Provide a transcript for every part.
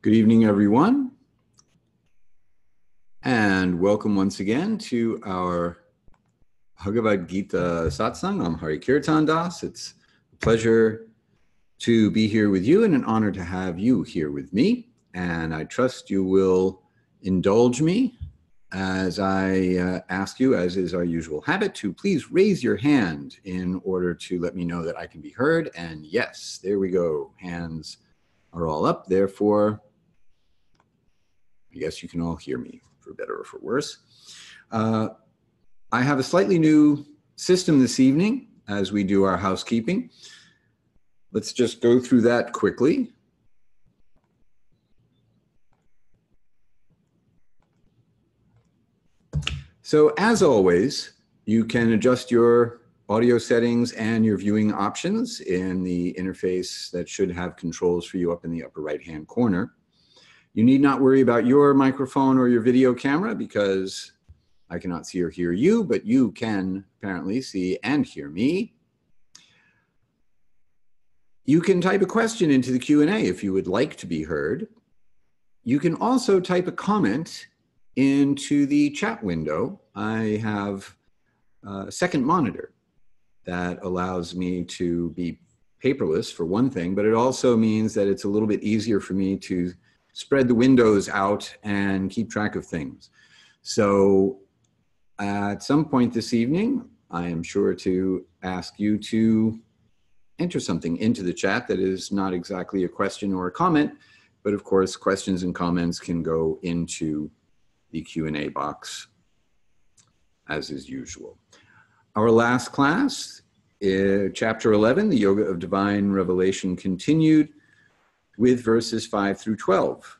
Good evening, everyone. And welcome once again to our Bhagavad Gita satsang. I'm Hari-kirtana Das. It's a pleasure to be here with you and an honor to have you here with me. And I trust you will indulge me as I uh, ask you, as is our usual habit, to please raise your hand in order to let me know that I can be heard. And yes, there we go. Hands are all up. Therefore, I guess you can all hear me for better or for worse. Uh, I have a slightly new system this evening as we do our housekeeping. Let's just go through that quickly. So as always, you can adjust your audio settings and your viewing options in the interface that should have controls for you up in the upper right hand corner. You need not worry about your microphone or your video camera because I cannot see or hear you, but you can apparently see and hear me. You can type a question into the Q&A if you would like to be heard. You can also type a comment into the chat window. I have a second monitor that allows me to be paperless for one thing, but it also means that it's a little bit easier for me to spread the windows out and keep track of things. So at some point this evening, I am sure to ask you to enter something into the chat that is not exactly a question or a comment, but of course, questions and comments can go into the Q&A box as is usual. Our last class, uh, chapter 11, the Yoga of Divine Revelation continued, with verses 5 through 12.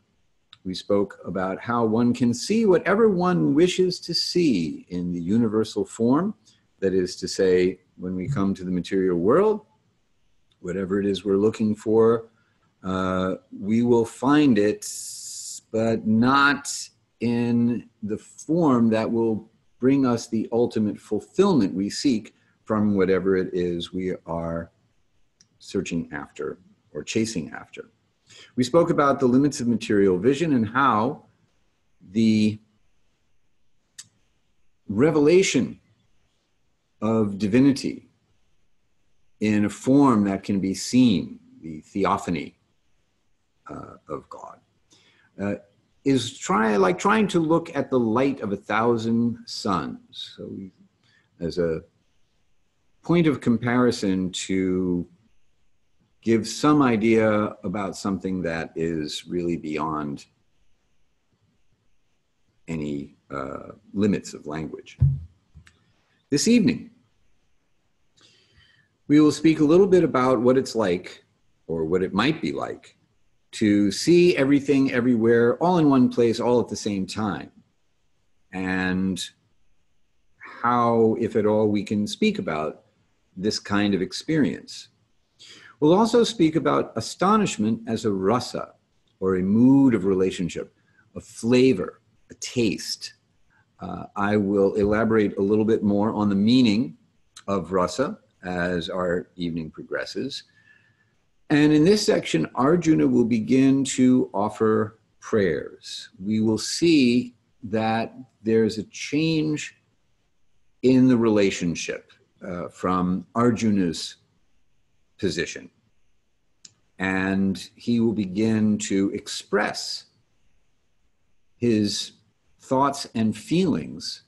We spoke about how one can see whatever one wishes to see in the universal form. That is to say, when we come to the material world, whatever it is we're looking for, uh, we will find it, but not in the form that will bring us the ultimate fulfillment we seek from whatever it is we are searching after or chasing after. We spoke about the limits of material vision and how the revelation of divinity in a form that can be seen, the theophany uh, of God, uh, is try, like trying to look at the light of a thousand suns. So, as a point of comparison to give some idea about something that is really beyond any uh, limits of language. This evening, we will speak a little bit about what it's like, or what it might be like, to see everything everywhere, all in one place, all at the same time. And how, if at all, we can speak about this kind of experience. We'll also speak about astonishment as a rasa, or a mood of relationship, a flavor, a taste. Uh, I will elaborate a little bit more on the meaning of rasa as our evening progresses. And in this section, Arjuna will begin to offer prayers. We will see that there's a change in the relationship uh, from Arjuna's position. And he will begin to express his thoughts and feelings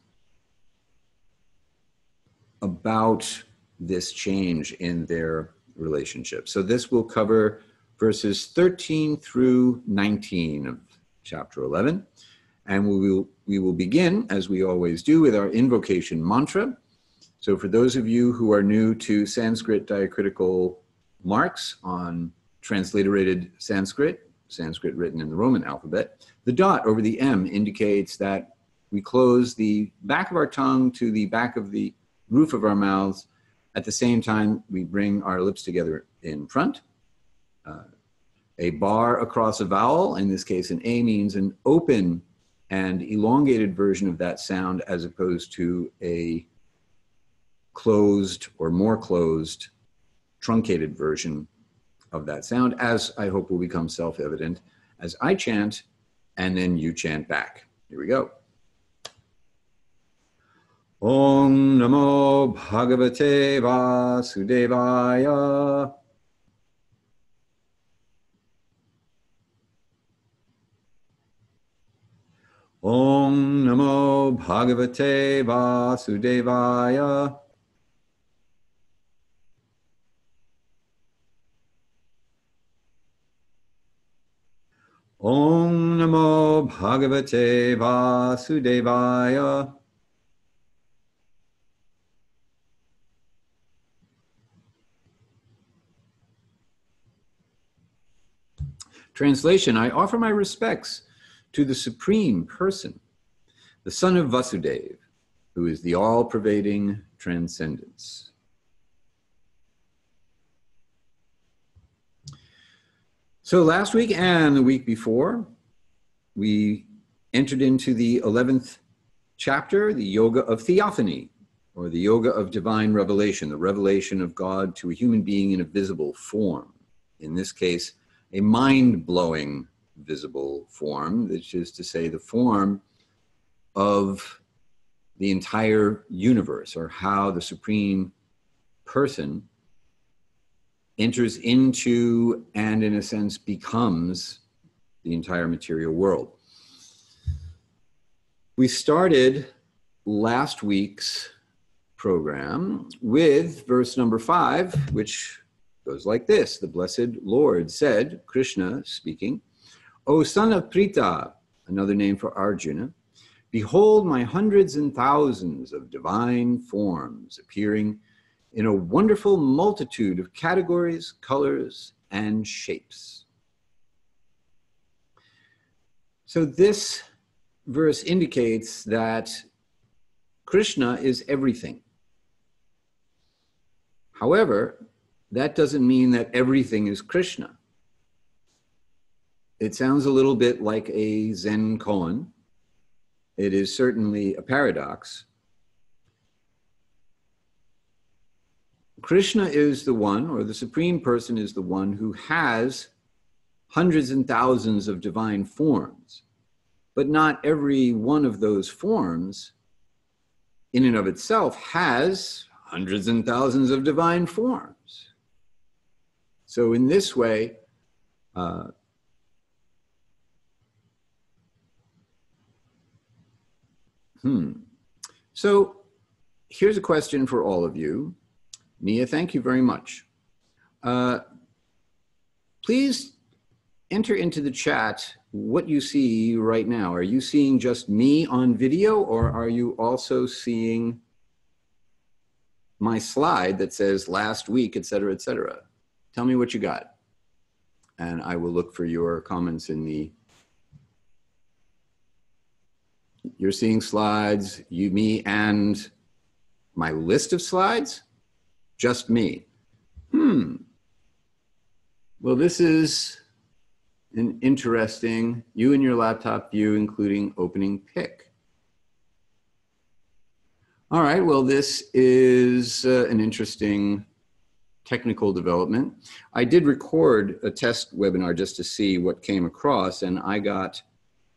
about this change in their relationship. So this will cover verses 13 through 19 of chapter 11. And we will, we will begin, as we always do, with our invocation mantra. So for those of you who are new to Sanskrit diacritical marks on transliterated Sanskrit, Sanskrit written in the Roman alphabet, the dot over the M indicates that we close the back of our tongue to the back of the roof of our mouths. At the same time, we bring our lips together in front. Uh, a bar across a vowel, in this case an A, means an open and elongated version of that sound as opposed to a closed or more closed truncated version of that sound, as I hope will become self evident as I chant, and then you chant back. Here we go. Om Namo Bhagavate Vasudevaya. Om Namo Bhagavate Vasudevaya. Om Namo Bhagavate Vasudevaya. Translation I offer my respects to the Supreme Person, the Son of Vasudeva, who is the all pervading transcendence. So last week and the week before, we entered into the 11th chapter, the Yoga of Theophany, or the Yoga of Divine Revelation, the revelation of God to a human being in a visible form. In this case, a mind blowing visible form, which is to say, the form of the entire universe, or how the Supreme Person enters into and, in a sense, becomes the entire material world. We started last week's program with verse number five, which goes like this The Blessed Lord said, Krishna speaking, O son of Pritha, another name for Arjuna, behold my hundreds and thousands of divine forms appearing in a wonderful multitude of categories, colors, and shapes. So this verse indicates that Krishna is everything. However, that doesn't mean that everything is Krishna. It sounds a little bit like a Zen koan. It is certainly a paradox. Krishna is the one, or the Supreme Person is the one who has hundreds and thousands of divine forms. But not every one of those forms, in and of itself, has hundreds and thousands of divine forms. So, in this way, uh, hmm. So, here's a question for all of you. Nia, thank you very much. Uh, please enter into the chat what you see right now. Are you seeing just me on video or are you also seeing my slide that says last week, et cetera, et cetera? Tell me what you got. And I will look for your comments in the, you're seeing slides, you, me, and my list of slides? Just me. Hmm. Well, this is an interesting, you and your laptop view, including opening pick. All right, well, this is uh, an interesting technical development. I did record a test webinar just to see what came across, and I got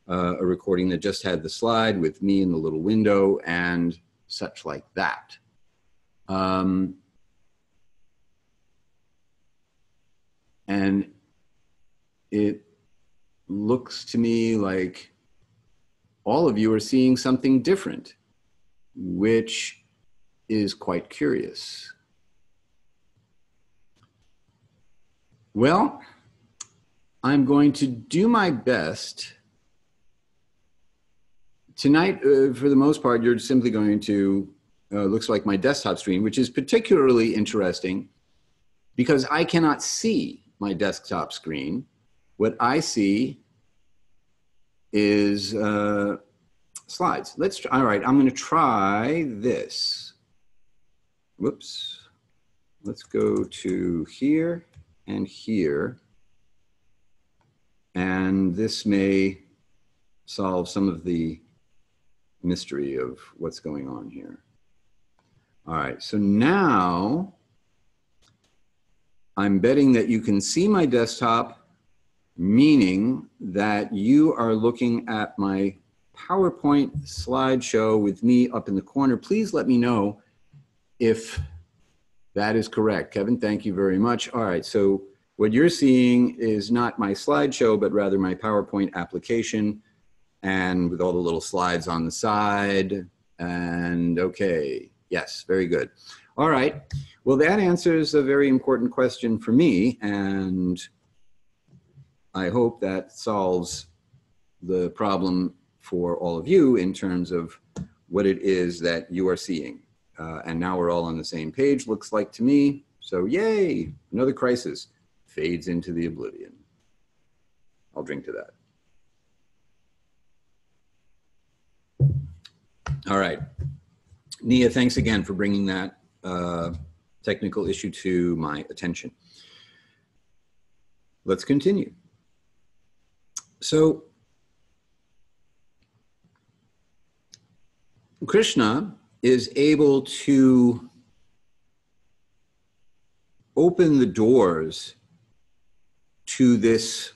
uh, a recording that just had the slide with me in the little window and such like that. Um, And it looks to me like all of you are seeing something different, which is quite curious. Well, I'm going to do my best. Tonight, uh, for the most part, you're simply going to, uh, looks like my desktop screen, which is particularly interesting because I cannot see my desktop screen, what I see is uh, slides. Let's try, all right, I'm gonna try this. Whoops. Let's go to here and here. And this may solve some of the mystery of what's going on here. All right, so now I'm betting that you can see my desktop meaning that you are looking at my PowerPoint slideshow with me up in the corner. Please let me know if that is correct. Kevin, thank you very much. All right, so what you're seeing is not my slideshow, but rather my PowerPoint application and with all the little slides on the side. And okay, yes, very good. All right, well, that answers a very important question for me. And I hope that solves the problem for all of you in terms of what it is that you are seeing. Uh, and now we're all on the same page, looks like to me. So yay, another crisis fades into the oblivion. I'll drink to that. All right. Nia, thanks again for bringing that uh, technical issue to my attention. Let's continue. So, Krishna is able to open the doors to this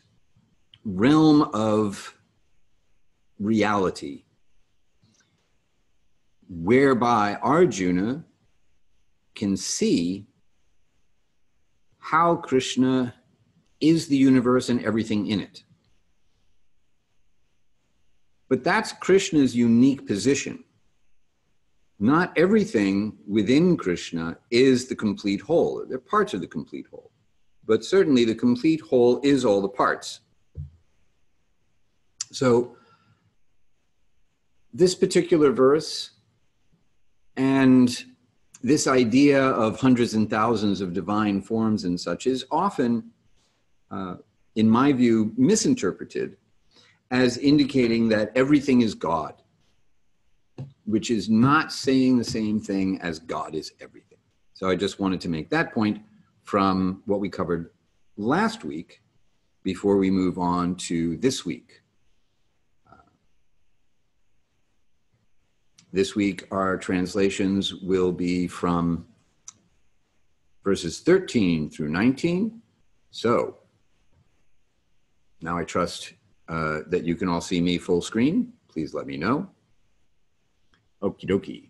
realm of reality whereby Arjuna can see how Krishna is the universe and everything in it. But that's Krishna's unique position. Not everything within Krishna is the complete whole. They're parts of the complete whole. But certainly the complete whole is all the parts. So, this particular verse and this idea of hundreds and thousands of divine forms and such is often, uh, in my view, misinterpreted as indicating that everything is God, which is not saying the same thing as God is everything. So I just wanted to make that point from what we covered last week before we move on to this week. This week, our translations will be from verses 13 through 19. So now I trust uh, that you can all see me full screen, please let me know. Okie dokie.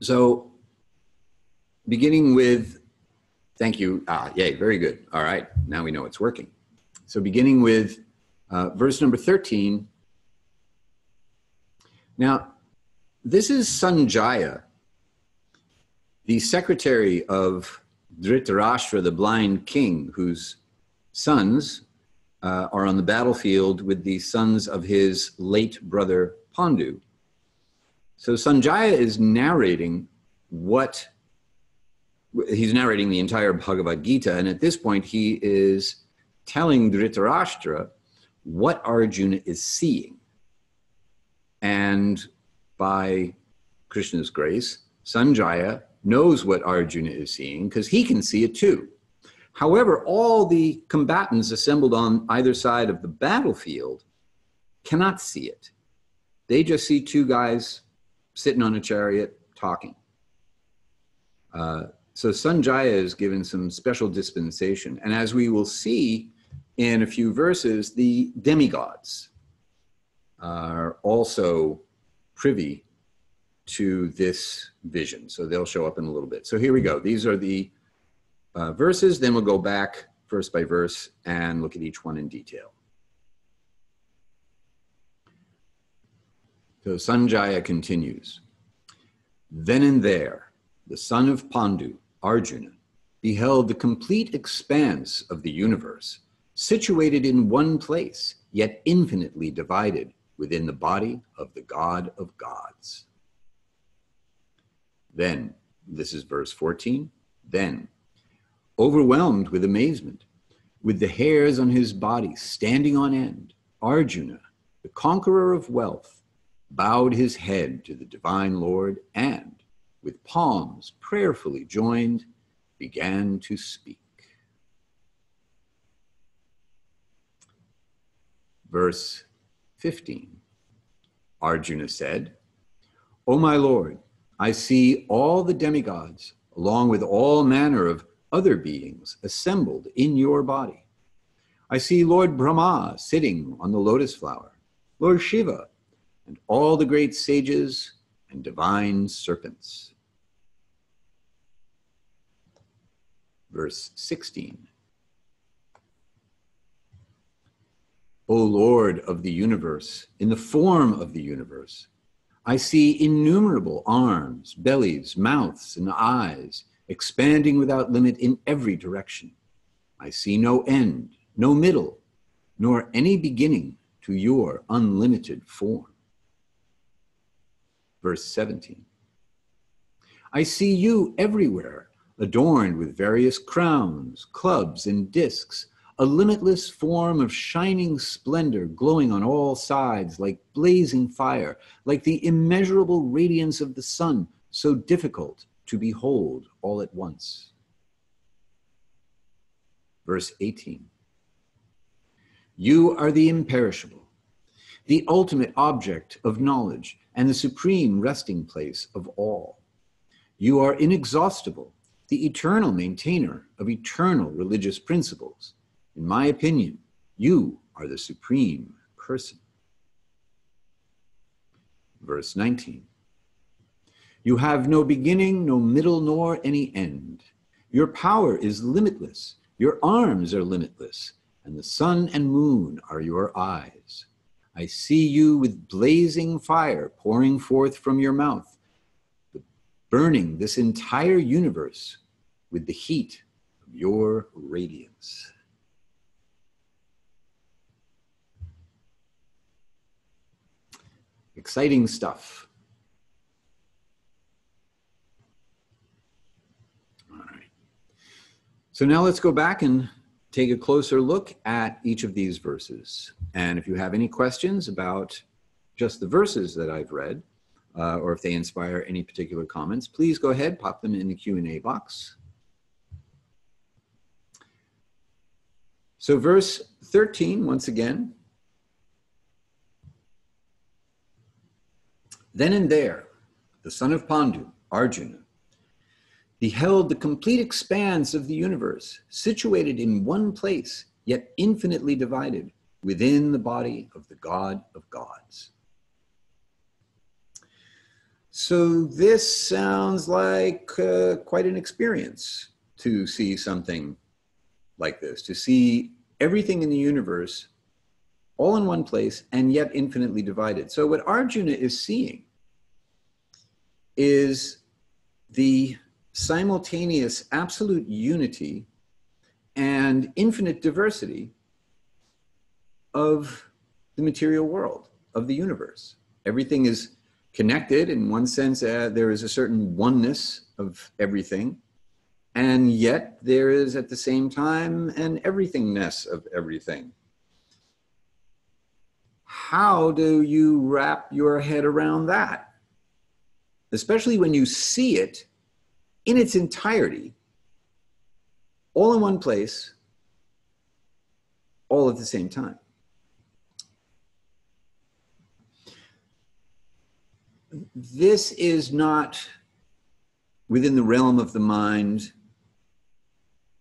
So, beginning with, thank you. Ah, yay, very good. All right, now we know it's working. So, beginning with uh, verse number 13. Now, this is Sanjaya, the secretary of Dhritarashtra, the blind king, whose sons uh, are on the battlefield with the sons of his late brother Pandu. So Sanjaya is narrating what he's narrating the entire Bhagavad Gita, and at this point he is telling Dhritarashtra what Arjuna is seeing. And by Krishna's grace, Sanjaya knows what Arjuna is seeing because he can see it too. However, all the combatants assembled on either side of the battlefield cannot see it. They just see two guys sitting on a chariot talking. Uh, so Sanjaya is given some special dispensation. And as we will see in a few verses, the demigods are also privy to this vision. So they'll show up in a little bit. So here we go. These are the uh, verses, then we'll go back verse by verse and look at each one in detail. So Sanjaya continues. Then and there, the son of Pandu, Arjuna, beheld the complete expanse of the universe, situated in one place, yet infinitely divided within the body of the God of gods. Then, this is verse 14, then overwhelmed with amazement, with the hairs on his body standing on end, Arjuna, the conqueror of wealth, bowed his head to the divine Lord and, with palms prayerfully joined, began to speak. Verse 15 Arjuna said, O my Lord, I see all the demigods, along with all manner of other beings assembled in your body. I see Lord Brahma sitting on the lotus flower, Lord Shiva, and all the great sages and divine serpents. Verse 16. O Lord of the universe, in the form of the universe, I see innumerable arms, bellies, mouths, and eyes expanding without limit in every direction. I see no end, no middle, nor any beginning to your unlimited form. Verse 17 I see you everywhere, adorned with various crowns, clubs, and discs a limitless form of shining splendor glowing on all sides like blazing fire, like the immeasurable radiance of the sun, so difficult to behold all at once. Verse 18 You are the imperishable, the ultimate object of knowledge, and the supreme resting place of all. You are inexhaustible, the eternal maintainer of eternal religious principles in my opinion, you are the supreme person. Verse 19 You have no beginning, no middle, nor any end. Your power is limitless, your arms are limitless, and the sun and moon are your eyes. I see you with blazing fire pouring forth from your mouth, burning this entire universe with the heat of your radiance. Exciting stuff. All right. So now let's go back and take a closer look at each of these verses. And if you have any questions about just the verses that I've read, uh, or if they inspire any particular comments, please go ahead, pop them in the Q&A box. So verse 13, once again, Then and there, the son of Pandu, Arjuna, beheld the complete expanse of the universe, situated in one place, yet infinitely divided within the body of the God of gods. So this sounds like uh, quite an experience to see something like this, to see everything in the universe all in one place and yet infinitely divided. So, what Arjuna is seeing is the simultaneous absolute unity and infinite diversity of the material world, of the universe. Everything is connected in one sense, uh, there is a certain oneness of everything. And yet, there is at the same time an everythingness of everything how do you wrap your head around that? Especially when you see it in its entirety, all in one place, all at the same time. This is not within the realm of the mind.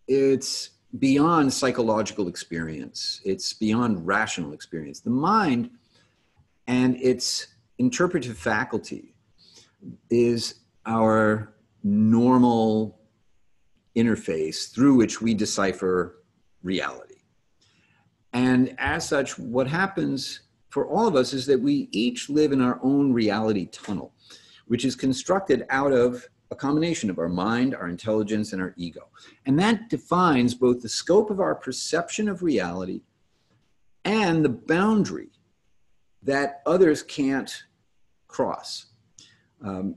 It's beyond psychological experience, it's beyond rational experience. The mind and its interpretive faculty is our normal interface through which we decipher reality. And as such, what happens for all of us is that we each live in our own reality tunnel, which is constructed out of a combination of our mind, our intelligence, and our ego. And that defines both the scope of our perception of reality and the boundary that others can't cross. Um,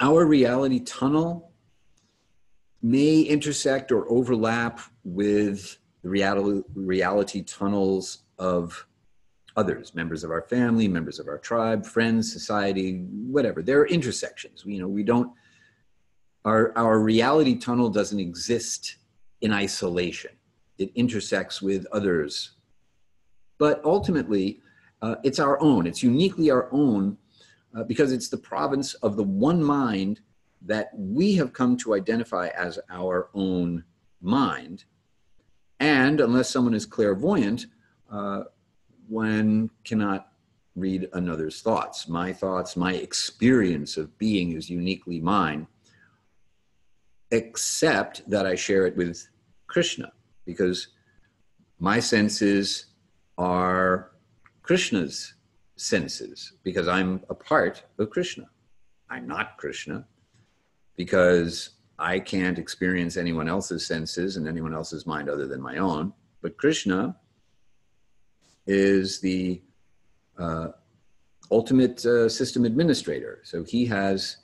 our reality tunnel may intersect or overlap with the reality, reality tunnels of others, members of our family, members of our tribe, friends, society, whatever. There are intersections. You know, we don't, our, our reality tunnel doesn't exist in isolation. It intersects with others. But ultimately, uh, it's our own. It's uniquely our own uh, because it's the province of the one mind that we have come to identify as our own mind. And unless someone is clairvoyant, uh, one cannot read another's thoughts. My thoughts, my experience of being is uniquely mine, except that I share it with Krishna, because my senses are Krishna's senses, because I'm a part of Krishna. I'm not Krishna, because I can't experience anyone else's senses and anyone else's mind other than my own. But Krishna is the uh, ultimate uh, system administrator. So he has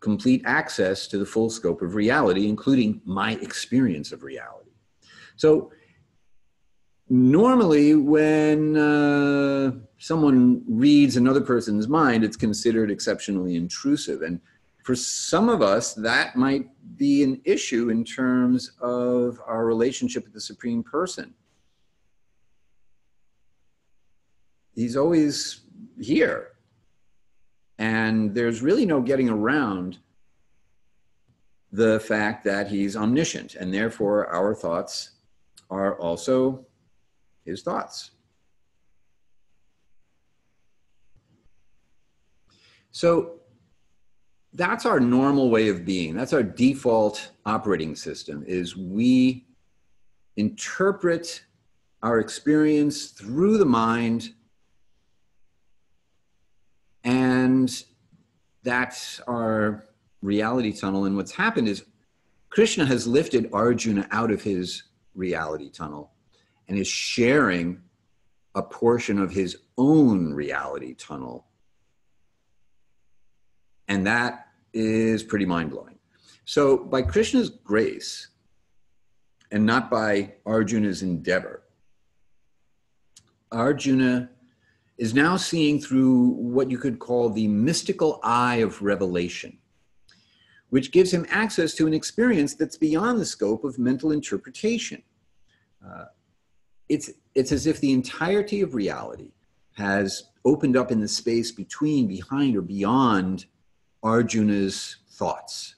complete access to the full scope of reality, including my experience of reality. So normally, when uh, someone reads another person's mind, it's considered exceptionally intrusive. And for some of us, that might be an issue in terms of our relationship with the Supreme Person. He's always here. And there's really no getting around the fact that he's omniscient, and therefore our thoughts are also his thoughts. So that's our normal way of being. That's our default operating system is we interpret our experience through the mind and that's our reality tunnel. And what's happened is Krishna has lifted Arjuna out of his reality tunnel and is sharing a portion of his own reality tunnel. And that is pretty mind blowing. So, by Krishna's grace, and not by Arjuna's endeavor, Arjuna is now seeing through what you could call the mystical eye of revelation, which gives him access to an experience that's beyond the scope of mental interpretation. Uh, it's, it's as if the entirety of reality has opened up in the space between, behind, or beyond Arjuna's thoughts.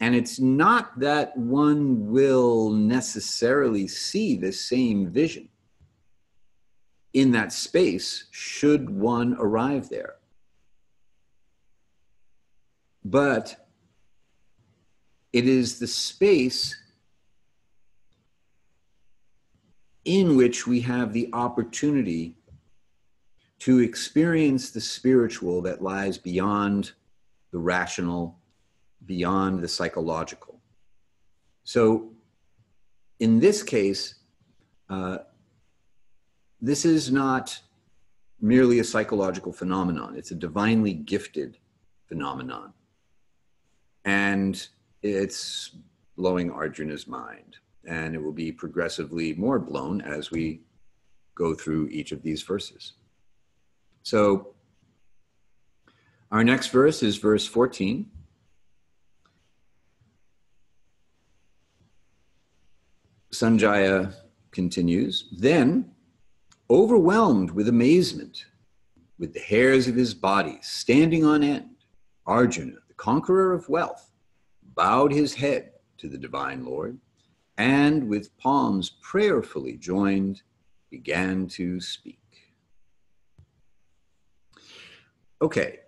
And it's not that one will necessarily see the same vision in that space should one arrive there. But it is the space in which we have the opportunity to experience the spiritual that lies beyond the rational, beyond the psychological. So, in this case, uh, this is not merely a psychological phenomenon, it's a divinely gifted phenomenon. And it's blowing Arjuna's mind. And it will be progressively more blown as we go through each of these verses. So, our next verse is verse 14. Sanjaya continues Then Overwhelmed with amazement, with the hairs of his body standing on end, Arjuna, the conqueror of wealth, bowed his head to the divine Lord and, with palms prayerfully joined, began to speak. Okay,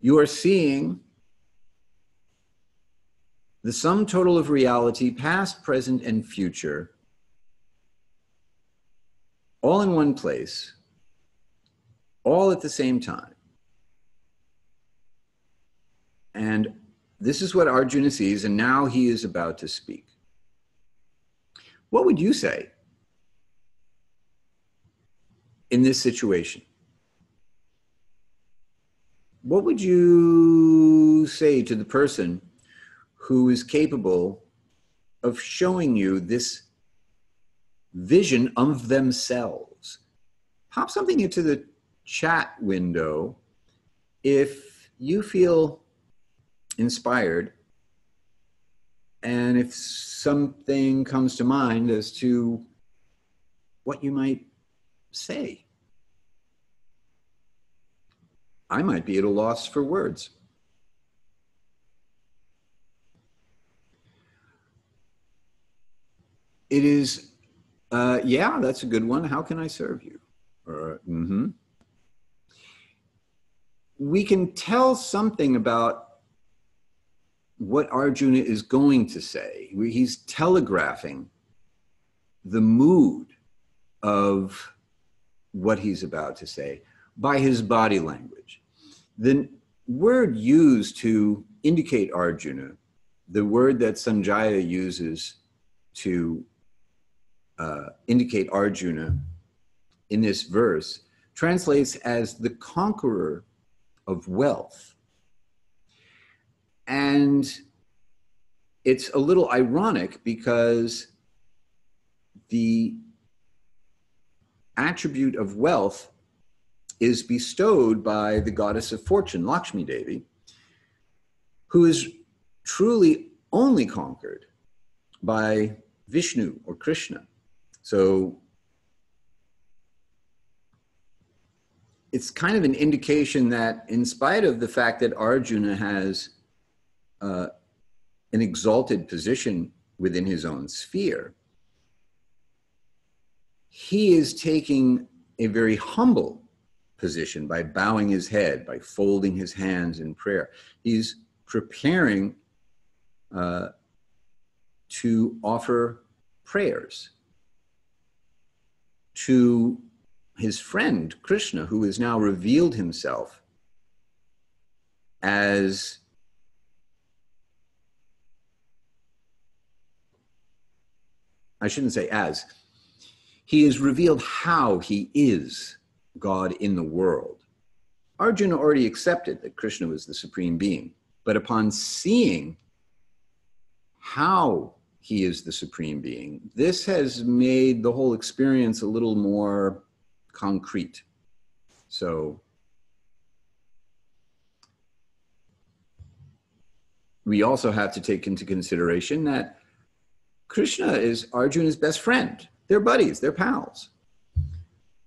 you are seeing the sum total of reality, past, present, and future all in one place, all at the same time. And this is what Arjuna sees, and now he is about to speak. What would you say in this situation? What would you say to the person who is capable of showing you this vision of themselves. Pop something into the chat window if you feel inspired and if something comes to mind as to what you might say. I might be at a loss for words. It is uh, yeah, that's a good one. How can I serve you? Mm-hmm. We can tell something about what Arjuna is going to say. He's telegraphing the mood of what he's about to say by his body language. The word used to indicate Arjuna, the word that Sanjaya uses to uh, indicate Arjuna in this verse, translates as the conqueror of wealth. And it's a little ironic because the attribute of wealth is bestowed by the goddess of fortune, Lakshmi Devi, who is truly only conquered by Vishnu or Krishna. So it's kind of an indication that, in spite of the fact that Arjuna has uh, an exalted position within his own sphere, he is taking a very humble position by bowing his head, by folding his hands in prayer. He's preparing uh, to offer prayers to his friend Krishna, who has now revealed himself as I shouldn't say as, he has revealed how he is God in the world. Arjuna already accepted that Krishna was the supreme being, but upon seeing how he is the supreme being, this has made the whole experience a little more concrete. So we also have to take into consideration that Krishna is Arjuna's best friend. They're buddies, they're pals.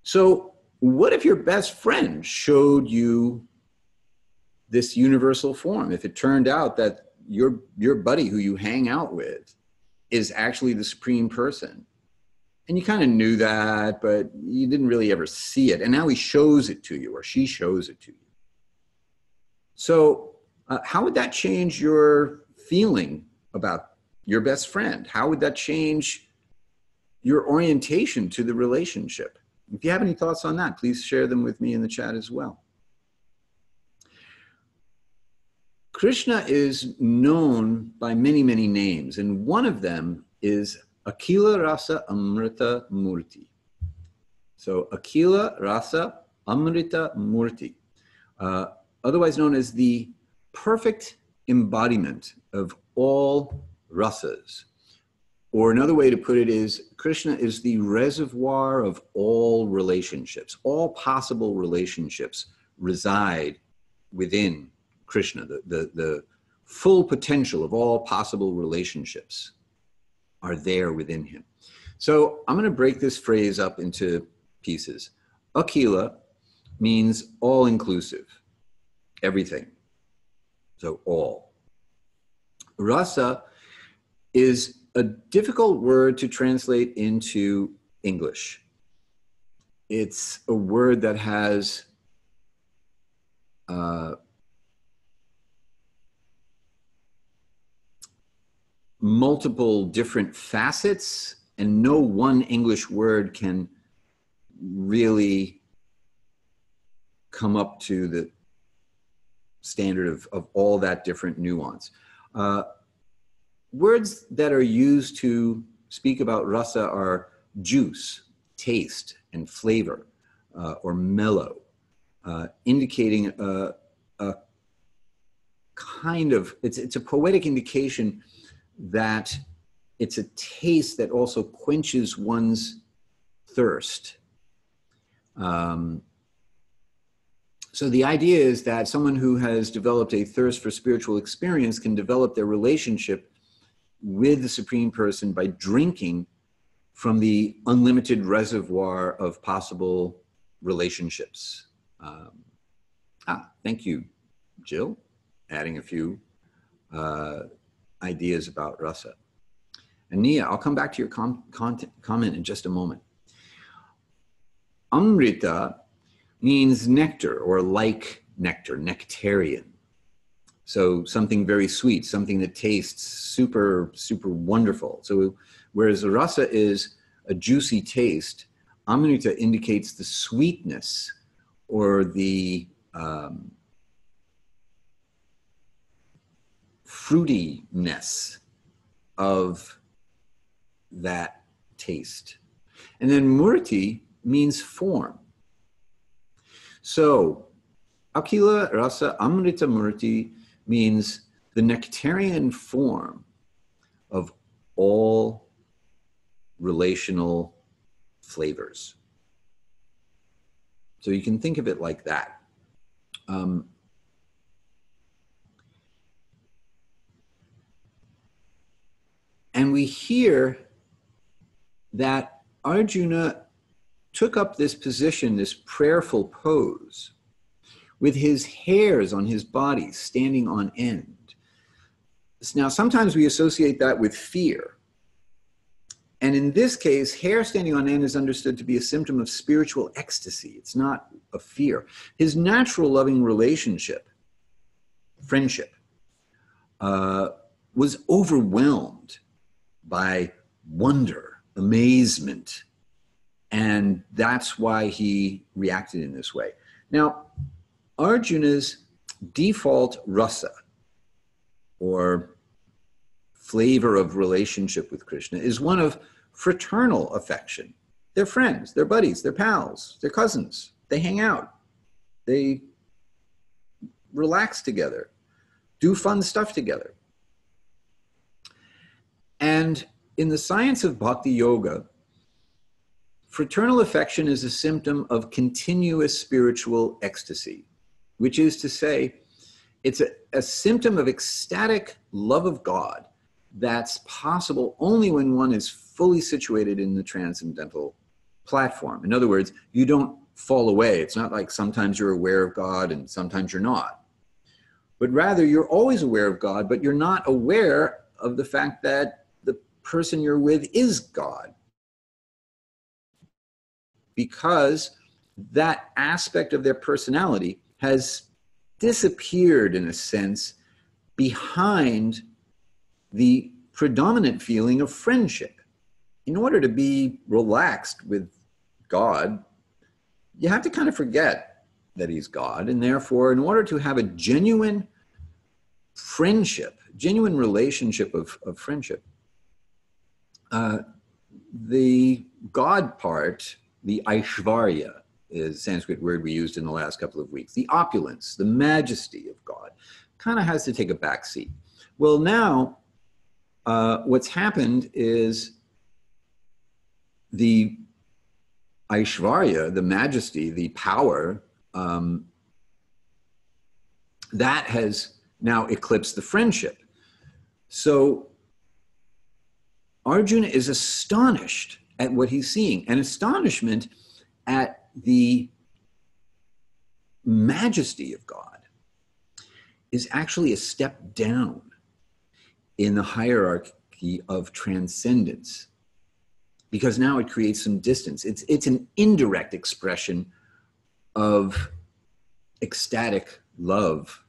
So, what if your best friend showed you this universal form? If it turned out that your, your buddy who you hang out with is actually the supreme person, and you kind of knew that, but you didn't really ever see it, and now he shows it to you, or she shows it to you. So, uh, how would that change your feeling about your best friend? How would that change your orientation to the relationship. If you have any thoughts on that, please share them with me in the chat as well. Krishna is known by many, many names, and one of them is Akhila Rasa Amrita Murti. So, Akhila Rasa Amrita Murti, uh, otherwise known as the perfect embodiment of all rasas, or another way to put it is Krishna is the reservoir of all relationships. All possible relationships reside within Krishna. The, the, the full potential of all possible relationships are there within him. So I'm going to break this phrase up into pieces. Akhila means all inclusive, everything. So all. Rasa is a difficult word to translate into English. It's a word that has uh, multiple different facets, and no one English word can really come up to the standard of, of all that different nuance. Uh, words that are used to speak about rasa are juice, taste, and flavor, uh, or mellow, uh, indicating a, a, kind of, it's, it's a poetic indication that it's a taste that also quenches one's thirst. Um, so the idea is that someone who has developed a thirst for spiritual experience can develop their relationship with the Supreme Person by drinking from the unlimited reservoir of possible relationships. Um, ah, thank you, Jill, adding a few uh, ideas about rasa. And Nia, I'll come back to your com- content, comment in just a moment. Amrita means nectar or like nectar, nectarian. So something very sweet, something that tastes super, super wonderful. So whereas rasa is a juicy taste, Amrita indicates the sweetness or the um, fruitiness of that taste. And then murti means form. So, Akhila Rasa Amrita Murti means the nectarian form of all relational flavors. So you can think of it like that. Um, and we hear that Arjuna took up this position, this prayerful pose, with his hairs on his body standing on end. Now, sometimes we associate that with fear. And in this case, hair standing on end is understood to be a symptom of spiritual ecstasy. It's not a fear. His natural loving relationship, friendship, uh, was overwhelmed by wonder, amazement, and that's why he reacted in this way. Now, Arjuna's default rasa, or flavor of relationship with Krishna is one of fraternal affection. They're friends, they're buddies, they're pals, they're cousins. They hang out, they relax together, do fun stuff together. And in the science of bhakti yoga, fraternal affection is a symptom of continuous spiritual ecstasy, which is to say, it's a, a symptom of ecstatic love of God that's possible only when one is fully situated in the transcendental platform. In other words, you don't fall away. It's not like sometimes you're aware of God and sometimes you're not. But rather, you're always aware of God, but you're not aware of the fact that person you're with is God. Because that aspect of their personality has disappeared, in a sense, behind the predominant feeling of friendship. In order to be relaxed with God, you have to kind of forget that He's God. And therefore, in order to have a genuine friendship, genuine relationship of, of friendship, uh, the God part, the Aishvarya, is Sanskrit word we used in the last couple of weeks. The opulence, the majesty of God, kind of has to take a back seat. Well, now uh, what's happened is the Aishvarya, the majesty, the power, um, that has now eclipsed the friendship. So Arjuna is astonished at what he's seeing, and astonishment at the majesty of God is actually a step down in the hierarchy of transcendence because now it creates some distance. It's, it's an indirect expression of ecstatic love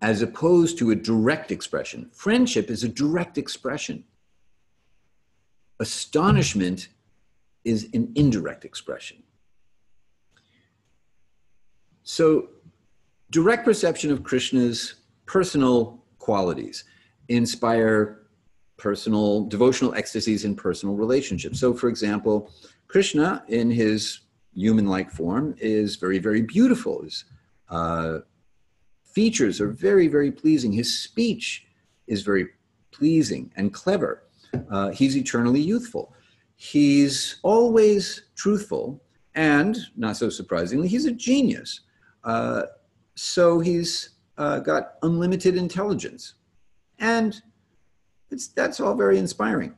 as opposed to a direct expression. Friendship is a direct expression. Astonishment is an indirect expression. So, direct perception of Krishna's personal qualities inspire personal devotional ecstasies in personal relationships. So, for example, Krishna in his human like form is very, very beautiful. His uh, features are very, very pleasing. His speech is very pleasing and clever. Uh, he's eternally youthful. He's always truthful. And, not so surprisingly, he's a genius. Uh, so he's uh, got unlimited intelligence. And it's, that's all very inspiring.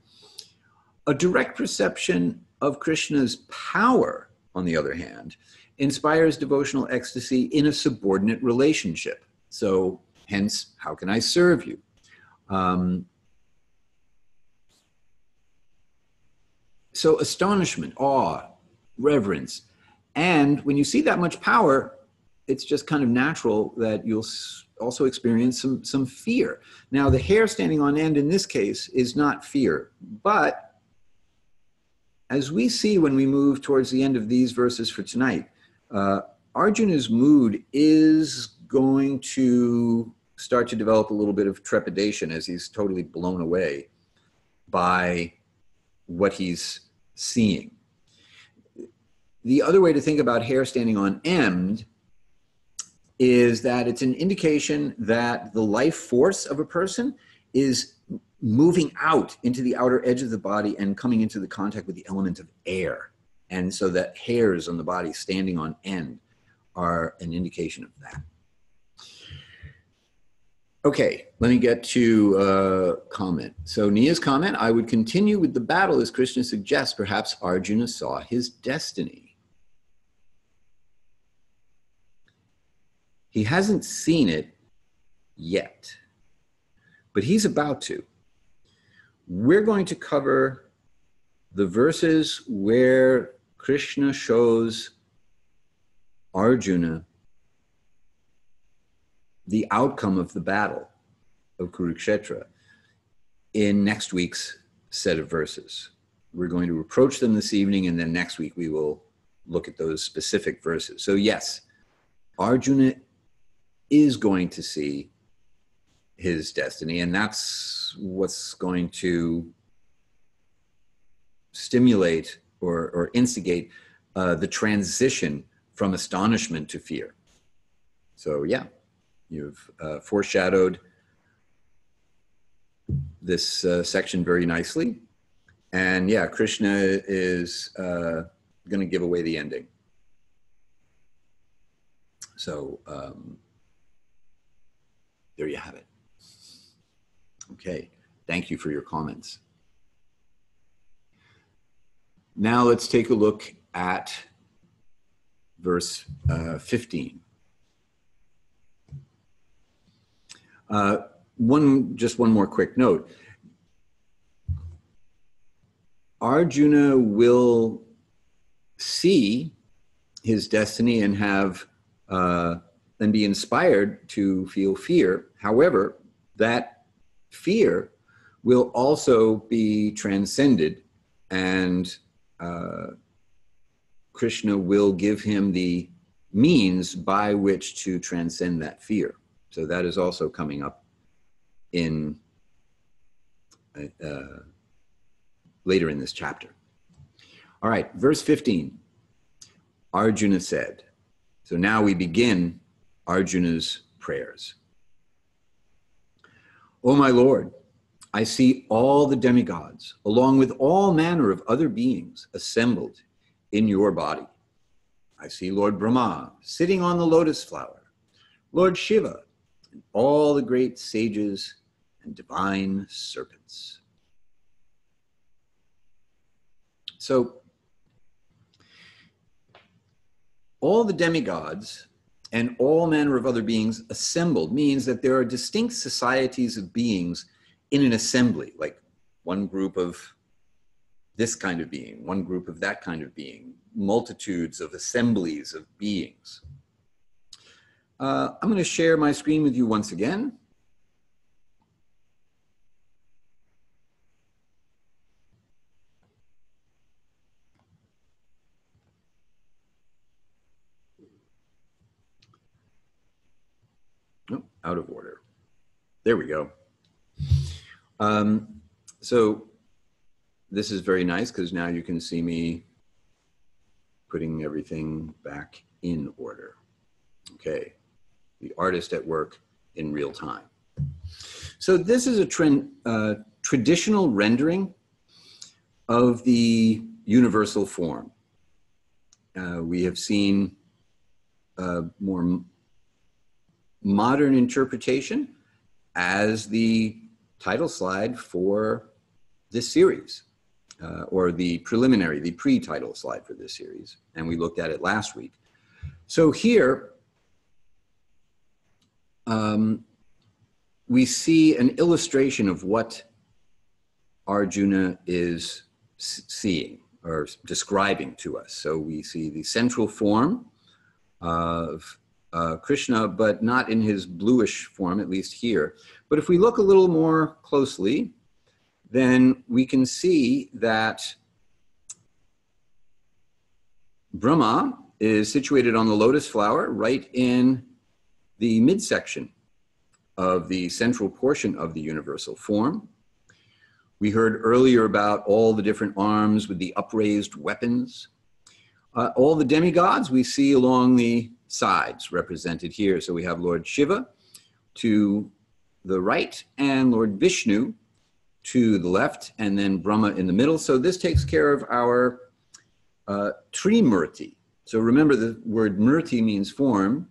A direct perception of Krishna's power, on the other hand, inspires devotional ecstasy in a subordinate relationship. So, hence, how can I serve you? Um, so astonishment, awe, reverence. And when you see that much power, it's just kind of natural that you'll also experience some, some fear. Now, the hair standing on end in this case is not fear, but as we see when we move towards the end of these verses for tonight, uh, Arjuna's mood is going to start to develop a little bit of trepidation as he's totally blown away by what he's seeing. The other way to think about hair standing on end is that it's an indication that the life force of a person is moving out into the outer edge of the body and coming into the contact with the element of air. And so that hairs on the body standing on end are an indication of that. Okay, let me get to uh, comment. So Nia's comment, I would continue with the battle as Krishna suggests. Perhaps Arjuna saw his destiny. He hasn't seen it yet, but he's about to. We're going to cover the verses where Krishna shows Arjuna the outcome of the battle of Kurukshetra in next week's set of verses. We're going to approach them this evening, and then next week we will look at those specific verses. So, yes, Arjuna is going to see his destiny, and that's what's going to stimulate or, or instigate uh, the transition from astonishment to fear. So, yeah, You've uh, foreshadowed this uh, section very nicely. And yeah, Krishna is uh, going to give away the ending. So um, there you have it. Okay, thank you for your comments. Now let's take a look at verse uh, 15. Uh, one, just one more quick note. Arjuna will see his destiny and have uh, and be inspired to feel fear. However, that fear will also be transcended, and uh, Krishna will give him the means by which to transcend that fear. So that is also coming up in uh, later in this chapter. All right, verse 15. Arjuna said, so now we begin Arjuna's prayers. O my Lord, I see all the demigods, along with all manner of other beings, assembled in your body. I see Lord Brahma sitting on the lotus flower, Lord Shiva and all the great sages and divine serpents. So, all the demigods and all manner of other beings assembled means that there are distinct societies of beings in an assembly, like one group of this kind of being, one group of that kind of being, multitudes of assemblies of beings. Uh, I'm going to share my screen with you once again. Oh, out of order. There we go. Um, so this is very nice because now you can see me putting everything back in order. Okay the artist at work in real time. So this is a trend, uh, traditional rendering of the universal form. Uh, we have seen a more modern interpretation as the title slide for this series, uh, or the preliminary, the pre-title slide for this series. And we looked at it last week. So here, um, we see an illustration of what Arjuna is seeing. or describing to us. So we see the central form of uh, Krishna, but not in his bluish form, at least here. But if we look a little more closely, then we can see that Brahma is situated on the lotus flower right in the midsection of the central portion of the universal form. We heard earlier about all the different arms with the upraised weapons. Uh, all the demigods we see along the sides represented here. So we have Lord Shiva to the right and Lord Vishnu to the left, and then Brahma in the middle. So this takes care of our uh, Trimurti. So remember the word murti means form.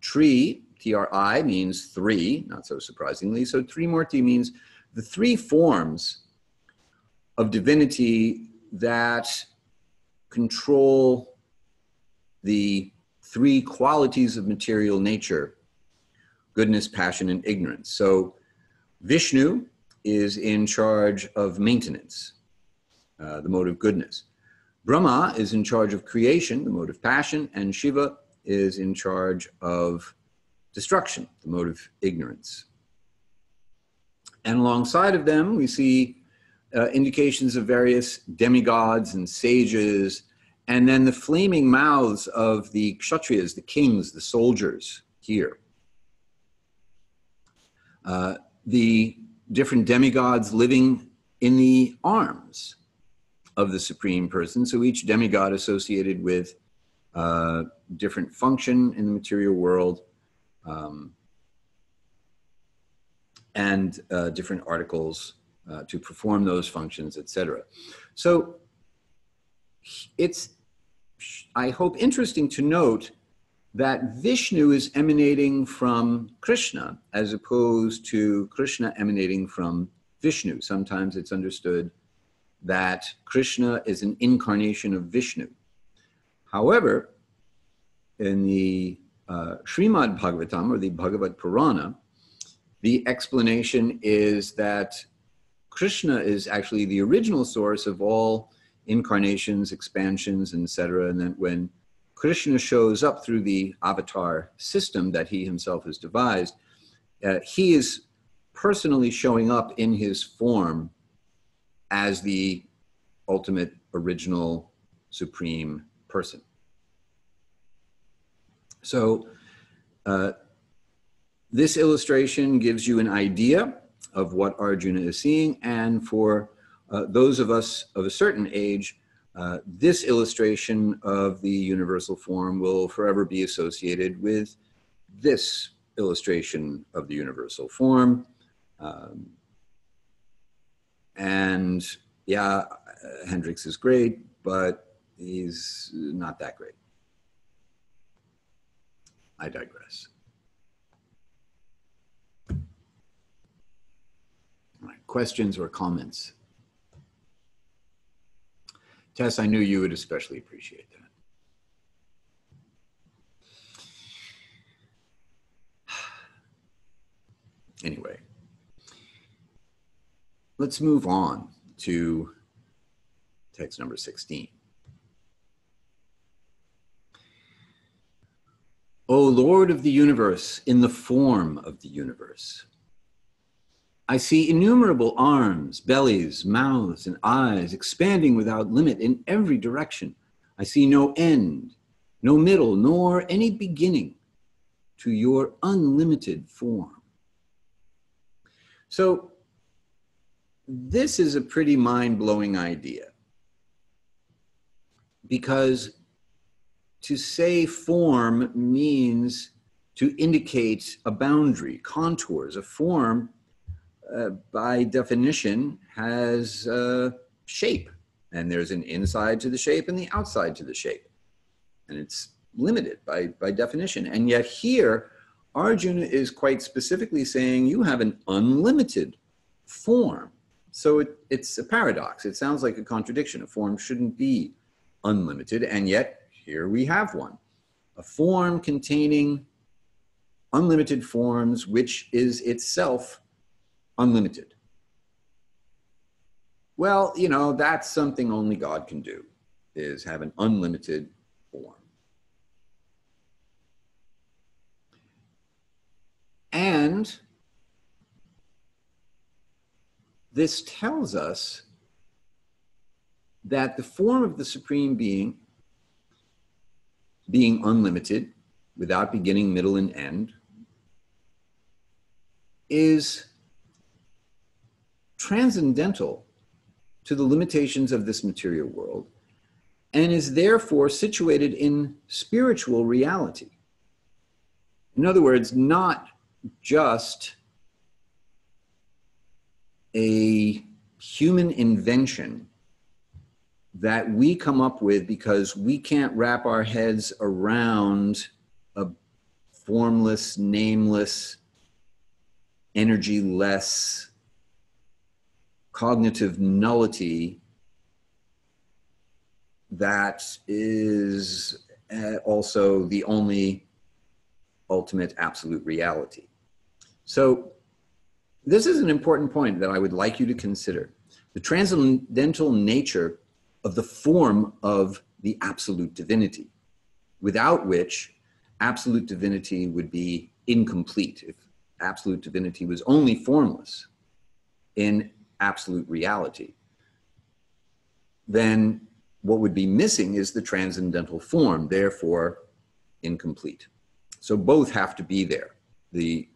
Tri, T-R-I, means three, not so surprisingly. So Trimurti means the three forms of divinity that control the three qualities of material nature goodness, passion, and ignorance. So Vishnu is in charge of maintenance, uh, the mode of goodness. Brahma is in charge of creation, the mode of passion, and Shiva is in charge of destruction, the mode of ignorance. And alongside of them, we see uh, indications of various demigods and sages, and then the flaming mouths of the kshatriyas, the kings, the soldiers here. Uh, the different demigods living in the arms of the supreme person. So each demigod associated with uh, different function in the material world um, and uh, different articles uh, to perform those functions, etc. So it's, I hope, interesting to note that Vishnu is emanating from Krishna as opposed to Krishna emanating from Vishnu. Sometimes it's understood that Krishna is an incarnation of Vishnu. However, in the uh, Srimad Bhagavatam or the Bhagavad Purana, the explanation is that Krishna is actually the original source of all incarnations, expansions, etc. And that when Krishna shows up through the avatar system that he himself has devised, uh, he is personally showing up in his form as the ultimate original supreme person. So, uh, this illustration gives you an idea of what Arjuna is seeing. And for uh, those of us of a certain age, uh, this illustration of the universal form will forever be associated with this illustration of the universal form. Um, and yeah, Hendrix is great, but he's not that great. I digress. questions or comments? Tess, I knew you would especially appreciate that. Anyway, let's move on to text number 16. O Lord of the universe, in the form of the universe, I see innumerable arms, bellies, mouths, and eyes expanding without limit in every direction. I see no end, no middle, nor any beginning to your unlimited form. So, this is a pretty mind blowing idea because to say form means to indicate a boundary, contours, a form uh, by definition, has shape. And there's an inside to the shape and the outside to the shape. And it's limited by, by definition. And yet here, Arjuna is quite specifically saying you have an unlimited form. So it, it's a paradox. It sounds like a contradiction. A form shouldn't be unlimited. And yet here we have one. A form containing unlimited forms, which is itself unlimited. Well, you know, that's something only God can do. is have an unlimited form. And this tells us that the form of the Supreme Being, being unlimited, without beginning, middle, and end, is transcendental to the limitations of this material world and is therefore situated in spiritual reality. In other words, not just a human invention that we come up with because we can't wrap our heads around a formless, nameless, energy-less, cognitive nullity that is uh, also the only ultimate absolute reality. So this is an important point that I would like you to consider. The transcendental nature of the form of the absolute divinity, without which absolute divinity would be incomplete if absolute divinity was only formless in absolute reality. Then what would be missing is the transcendental form, therefore incomplete. So both have to be there. The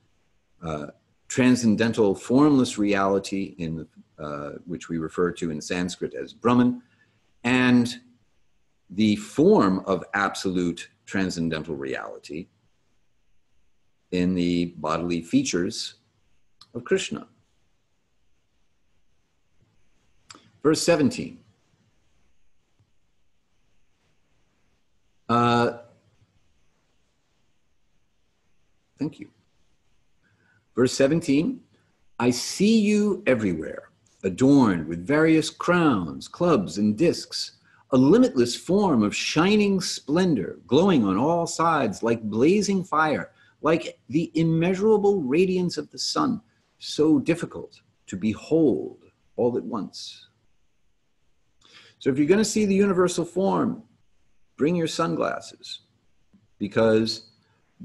uh, transcendental formless reality in uh, which we refer to in Sanskrit as Brahman, and the form of absolute transcendental reality in the bodily features of Krishna. Verse 17. Uh, thank you. Verse 17 I see you everywhere, adorned with various crowns, clubs, and discs, a limitless form of shining splendor, glowing on all sides like blazing fire, like the immeasurable radiance of the sun, so difficult to behold all at once. So, if you're going to see the universal form, bring your sunglasses because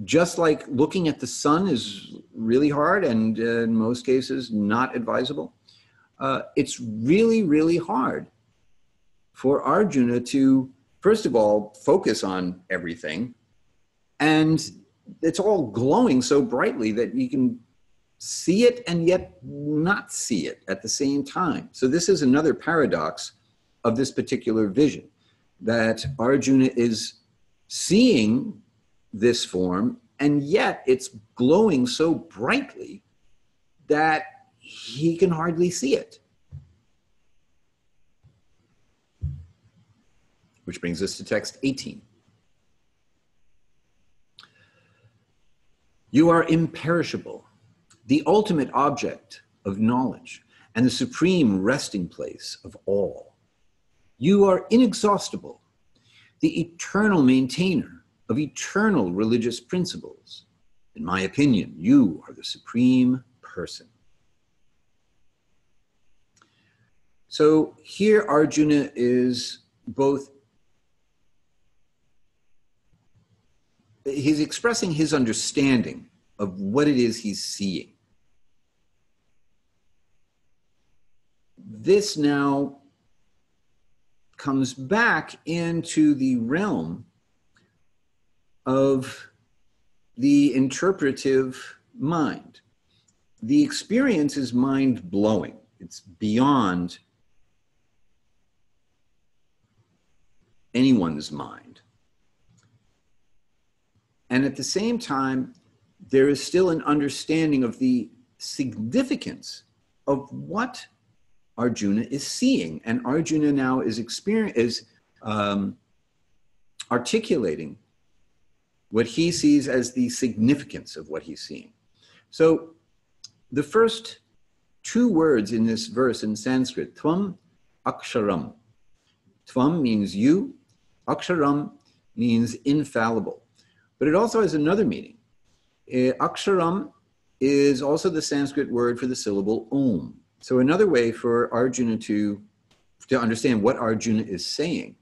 just like looking at the sun is really hard and uh, in most cases not advisable, uh, it's really, really hard for Arjuna to, first of all, focus on everything. And it's all glowing so brightly that you can see it and yet not see it at the same time. So, this is another paradox of this particular vision that Arjuna is seeing this form, and yet it's glowing so brightly that he can hardly see it. Which brings us to text 18. You are imperishable, the ultimate object of knowledge, and the supreme resting place of all. You are inexhaustible, the eternal maintainer of eternal religious principles. In my opinion, you are the supreme person. So here Arjuna is both, he's expressing his understanding of what it is he's seeing. This now comes back into the realm of the interpretive mind. The experience is mind blowing, it's beyond anyone's mind. And at the same time, there is still an understanding of the significance of what Arjuna is seeing. And Arjuna now is, is um, articulating what he sees as the significance of what he's seeing. So the first two words in this verse in Sanskrit, tvam aksharam. Tvam means you, aksharam means infallible. But it also has another meaning. Uh, aksharam is also the Sanskrit word for the syllable om. So another way for Arjuna to, to understand what Arjuna is saying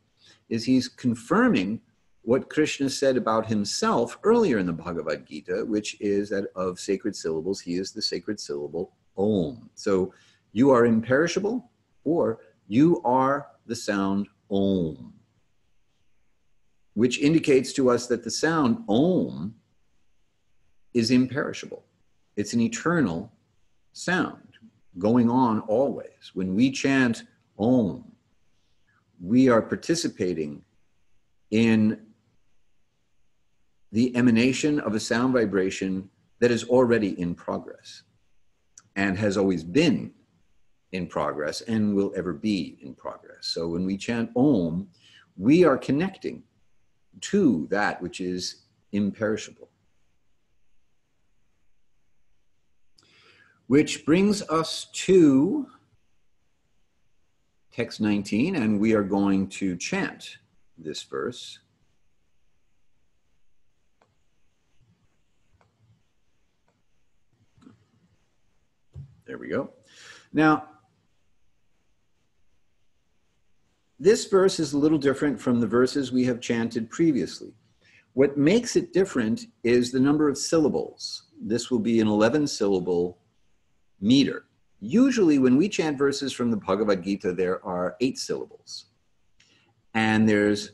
is he's confirming what Krishna said about himself earlier in the Bhagavad Gita, which is that of sacred syllables, he is the sacred syllable Om. So you are imperishable or you are the sound Om, which indicates to us that the sound Om is imperishable. It's an eternal sound going on always. When we chant Om, we are participating in the emanation of a sound vibration that is already in progress and has always been in progress and will ever be in progress. So when we chant Om, we are connecting to that which is imperishable. Which brings us to text 19, and we are going to chant this verse. There we go. Now, this verse is a little different from the verses we have chanted previously. What makes it different is the number of syllables. This will be an 11 syllable meter. Usually, when we chant verses from the Bhagavad Gita, there are eight syllables. And there's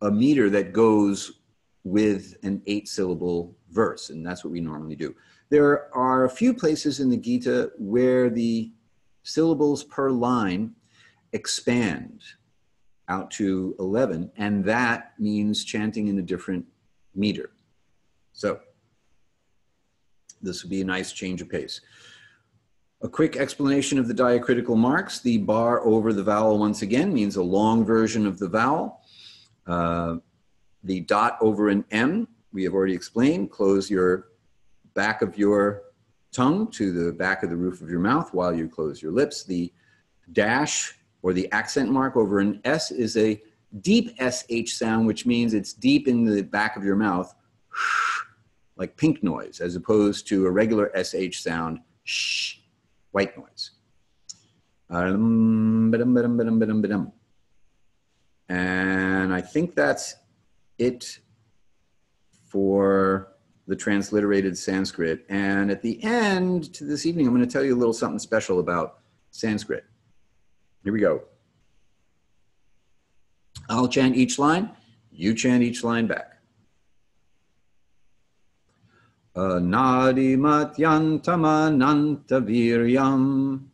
a meter that goes with an eight syllable verse, and that's what we normally do. There are a few places in the Gita where the syllables per line expand out to 11, and that means chanting in a different meter. So, this would be a nice change of pace. A quick explanation of the diacritical marks. The bar over the vowel, once again, means a long version of the vowel. Uh, the dot over an M, we have already explained. Close your back of your tongue to the back of the roof of your mouth while you close your lips. The dash or the accent mark over an S is a deep SH sound, which means it's deep in the back of your mouth, like pink noise, as opposed to a regular SH sound, shh white noise. And I think that's it for the transliterated Sanskrit. And at the end to this evening, I'm going to tell you a little something special about Sanskrit. Here we go. I'll chant each line, you chant each line back. Anadimatyantamanantaviryam.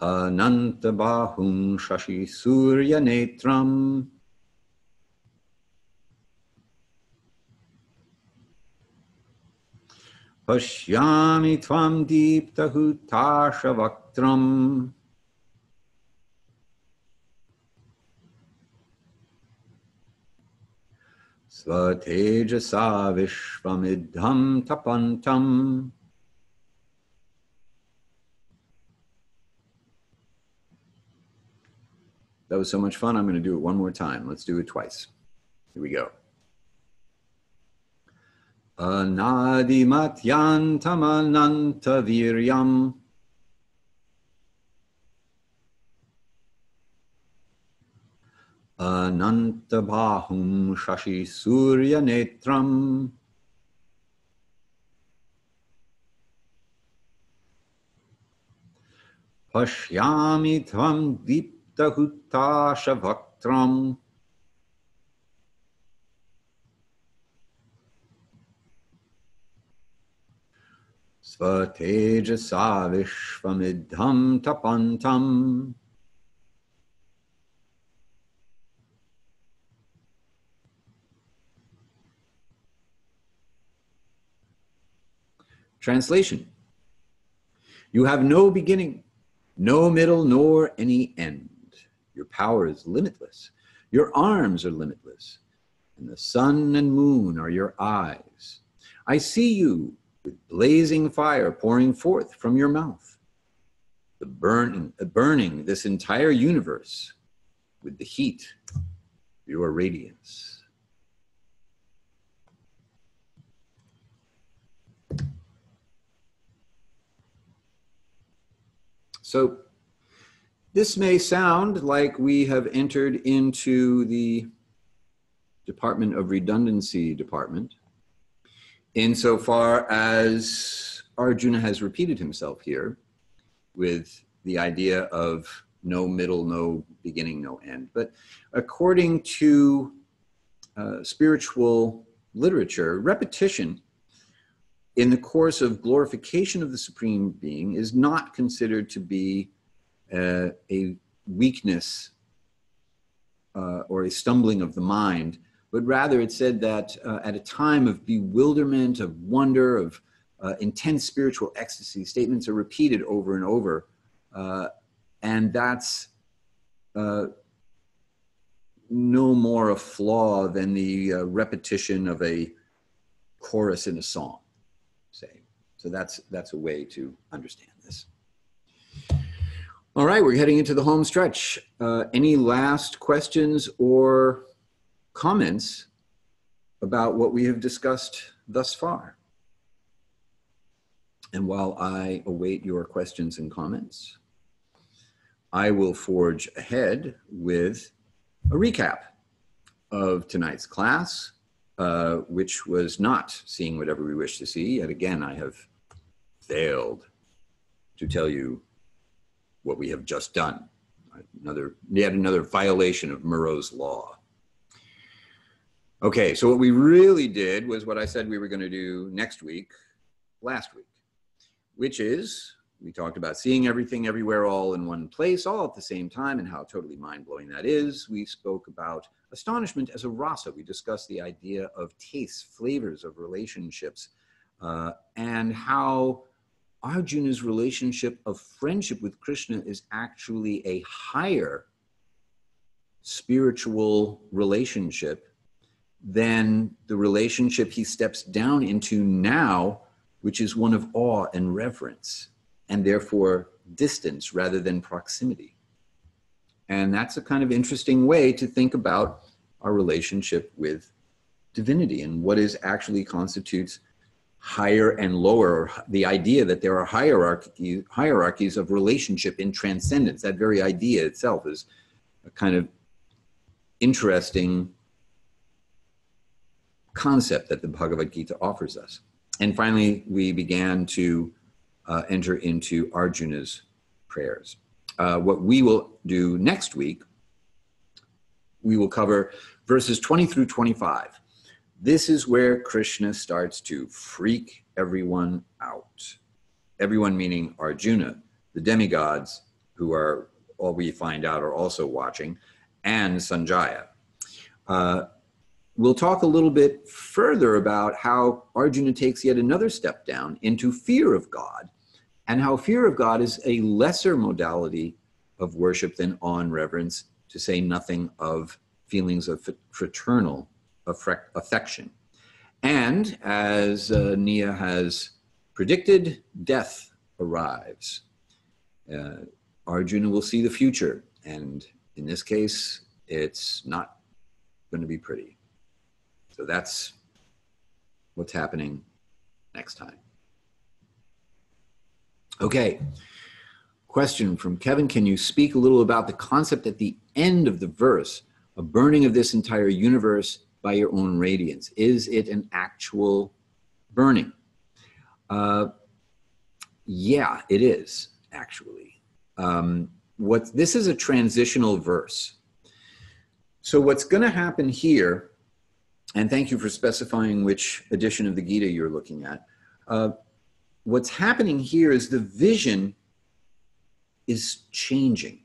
Anantabahum Shashi Surya Netram. Pashyami Tvam Deepta Hutashavakram. स्वतेजसा विश्वमिद्धं तपन्तम् That was so much fun. I'm going to do it one more time. Let's do it twice. Here we go. Anadimatyantamanantaviryam. Anantabahum Shashi Surya Netram. Pashyami Tvam Diptahutasha Vaktram. स्वतेजसा विश्वमिद्धं तपन्तम् Translation You have no beginning, no middle, nor any end. Your power is limitless. Your arms are limitless. And the sun and moon are your eyes. I see you with blazing fire pouring forth from your mouth, the burning, uh, burning this entire universe with the heat of your radiance. So this may sound like we have entered into the Department of Redundancy Department insofar as Arjuna has repeated himself here with the idea of no middle, no beginning, no end. But according to uh, spiritual literature, repetition in the course of glorification of the Supreme Being is not considered to be uh, a weakness uh, or a stumbling of the mind, but rather it said that uh, at a time of bewilderment, of wonder, of uh, intense spiritual ecstasy, statements are repeated over and over. Uh, and that's uh, no more a flaw than the uh, repetition of a chorus in a song, say. So that's, that's a way to understand this. All right, we're heading into the home stretch. Uh, any last questions or comments about what we have discussed thus far? And while I await your questions and comments, I will forge ahead with a recap of tonight's class, uh, which was not seeing whatever we wish to see. Yet again, I have failed to tell you what we have just done. Another, yet another violation of Murrow's law. Okay, so what we really did was what I said we were going to do next week, last week, which is we talked about seeing everything everywhere all in one place all at the same time and how totally mind-blowing that is. We spoke about astonishment as a rasa. We discussed the idea of tastes flavors of relationships uh, and how arjuna's relationship of friendship with krishna is actually a higher spiritual relationship than the relationship he steps down into now which is one of awe and reverence and therefore distance rather than proximity. And that's a kind of interesting way to think about our relationship with divinity and what is actually constitutes higher and lower, the idea that there are hierarchy, hierarchies of relationship in transcendence. That very idea itself is a kind of interesting concept that the Bhagavad Gita offers us. And finally, we began to uh, enter into Arjuna's prayers. Uh, what we will do next week, we will cover verses 20 through 25. This is where Krishna starts to freak everyone out. Everyone meaning Arjuna, the demigods, who are all we find out are also watching, and Sanjaya. Uh, we'll talk a little bit further about how Arjuna takes yet another step down into fear of God and how fear of God is a lesser modality of worship than awe and reverence, to say nothing of feelings of fraternal affection. And as uh, Nia has predicted, death arrives. Uh, Arjuna will see the future, and in this case, it's not going to be pretty. So that's what's happening next time. Okay. Question from Kevin Can you speak a little about the concept at the end of the verse, a burning of this entire universe by your own radiance? Is it an actual burning? Uh, yeah, it is actually. Um, what this is a transitional verse. So what's going to happen here, and thank you for specifying which edition of the Gita you're looking at. Uh, what's happening here is the vision is changing.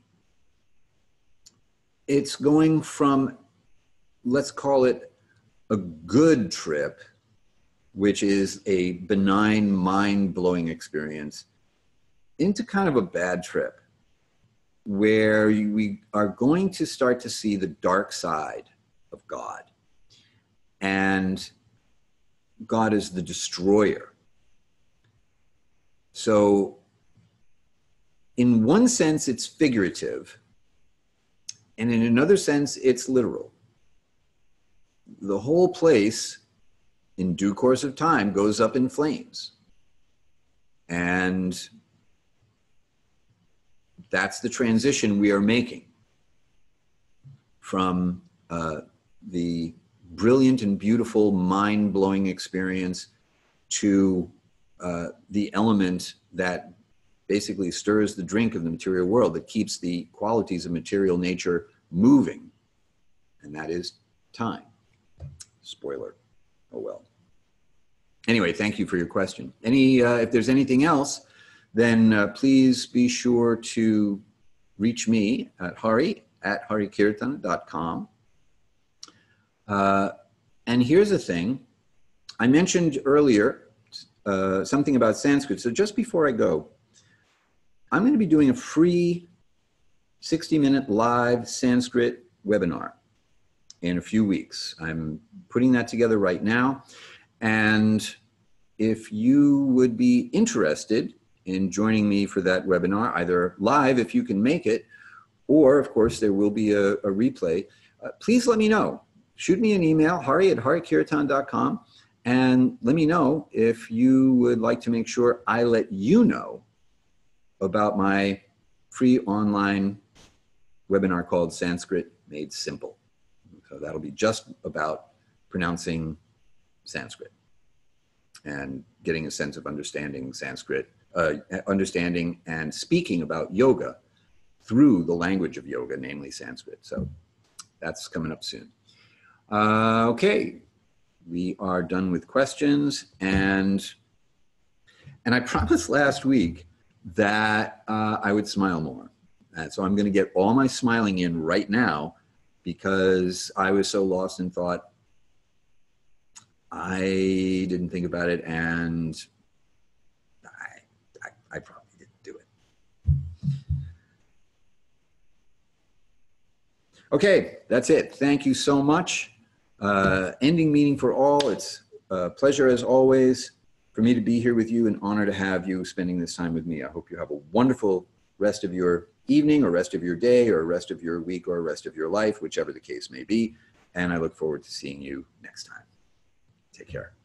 It's going from, let's call it a good trip, which is a benign, mind blowing experience, into kind of a bad trip where we are going to start to see the dark side of God. And God is the destroyer so, in one sense, it's figurative, and in another sense, it's literal. The whole place, in due course of time, goes up in flames. And that's the transition we are making from uh, the brilliant and beautiful, mind blowing experience to uh, the element that basically stirs the drink of the material world, that keeps the qualities of material nature moving, and that is time. Spoiler. Oh well. Anyway, thank you for your question. Any, uh, if there's anything else, then uh, please be sure to reach me at hari at harikirtana.com. Uh, and here's the thing I mentioned earlier uh, something about Sanskrit. So just before I go, I'm going to be doing a free 60 minute live Sanskrit webinar in a few weeks. I'm putting that together right now. And if you would be interested in joining me for that webinar, either live if you can make it, or of course there will be a, a replay, uh, please let me know. Shoot me an email, hari at harikirtana.com, and let me know if you would like to make sure I let you know about my free online webinar called Sanskrit Made Simple. So that'll be just about pronouncing Sanskrit and getting a sense of understanding Sanskrit, uh, understanding and speaking about yoga through the language of yoga, namely Sanskrit. So that's coming up soon. Uh, okay, we are done with questions and and I promised last week that uh, I would smile more. And so I'm going to get all my smiling in right now because I was so lost in thought. I didn't think about it and I, I, I probably didn't do it. Okay, that's it. Thank you so much. Uh, ending meeting for all. It's a pleasure as always for me to be here with you, an honor to have you spending this time with me. I hope you have a wonderful rest of your evening or rest of your day or rest of your week or rest of your life, whichever the case may be. And I look forward to seeing you next time. Take care.